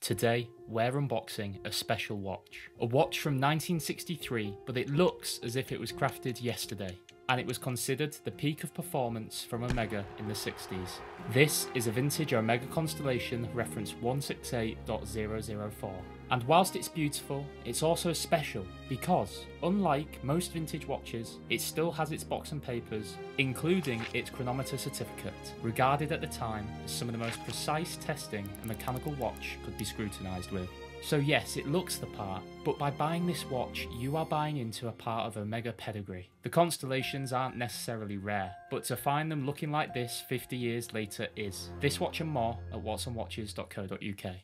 Today, we're unboxing a special watch. A watch from 1963, but it looks as if it was crafted yesterday, and it was considered the peak of performance from Omega in the 60s. This is a vintage Omega Constellation reference 168.004. And whilst it's beautiful, it's also special because, unlike most vintage watches, it still has its box and papers, including its chronometer certificate, regarded at the time as some of the most precise testing a mechanical watch could be scrutinised with. So, yes, it looks the part, but by buying this watch, you are buying into a part of Omega pedigree. The constellations aren't necessarily rare, but to find them looking like this 50 years later is. This watch and more at wattsonwatches.co.uk.